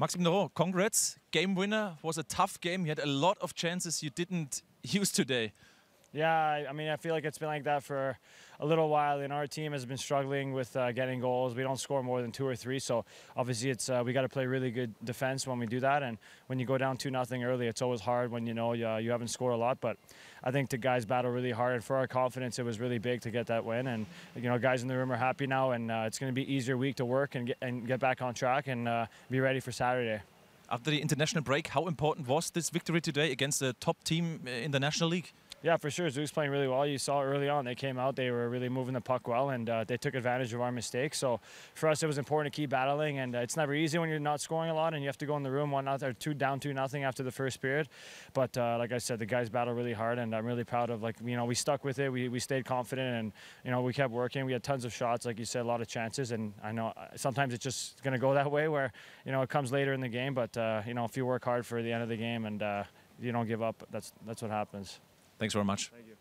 Maxim Noreau, congrats. Game winner was a tough game. You had a lot of chances you didn't use today. Yeah, I mean, I feel like it's been like that for a little while. And our team has been struggling with uh, getting goals. We don't score more than two or three, so obviously it's uh, we got to play really good defense when we do that. And when you go down two nothing early, it's always hard when you know you, uh, you haven't scored a lot. But I think the guys battle really hard, and for our confidence, it was really big to get that win. And you know, guys in the room are happy now, and uh, it's going to be easier week to work and get and get back on track and uh, be ready for Saturday. After the international break, how important was this victory today against the top team in the National League? Yeah, for sure. Zug's playing really well. You saw early on, they came out, they were really moving the puck well, and uh, they took advantage of our mistakes. So for us, it was important to keep battling, and uh, it's never easy when you're not scoring a lot and you have to go in the room one nothing or two down two nothing after the first period. But uh, like I said, the guys battle really hard, and I'm really proud of like you know we stuck with it. We, we stayed confident, and you know we kept working. We had tons of shots, like you said, a lot of chances, and I know uh, sometimes it's just going to go that way where you know it comes later in the game. But uh, you know if you work hard for the end of the game and uh, you don't give up, that's that's what happens. Thanks very much. Thank.